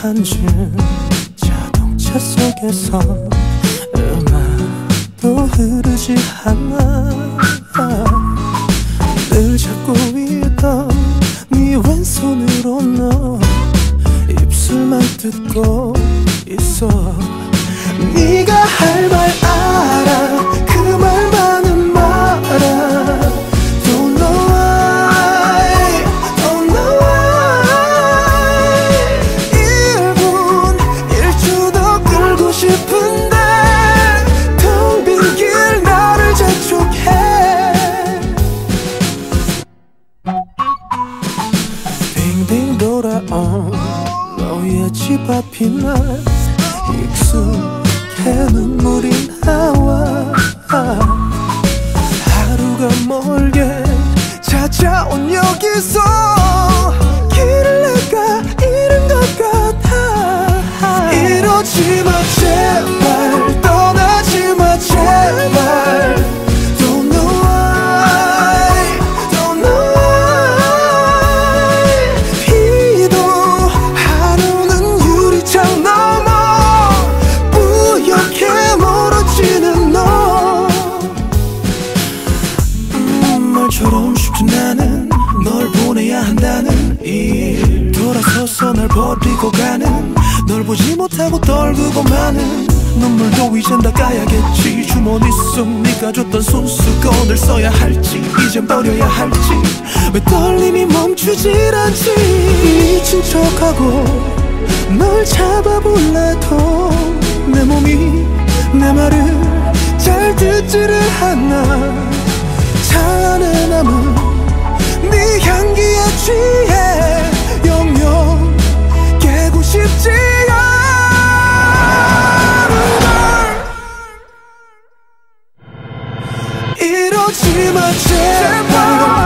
한줌 자동차 속에서 음악도 흐르지 않아. 늘 잡고 있던 네 왼손으로 너 입술만 뜯고 있어. 네가 너의 집 앞이 날 익숙해 눈물이 나와 날 버리고 가는 널 보지 못하고 떨구고 마는 눈물도 이젠 닦아야겠지. 주머니 속 네가 줬던 손수건을 써야 할지 이젠 버려야 할지. 왜 떨림이 멈추질 않지? 미친 척하고 널 잡아볼래도 내 몸이 내 말을 잘 듣지를 않아 마 제발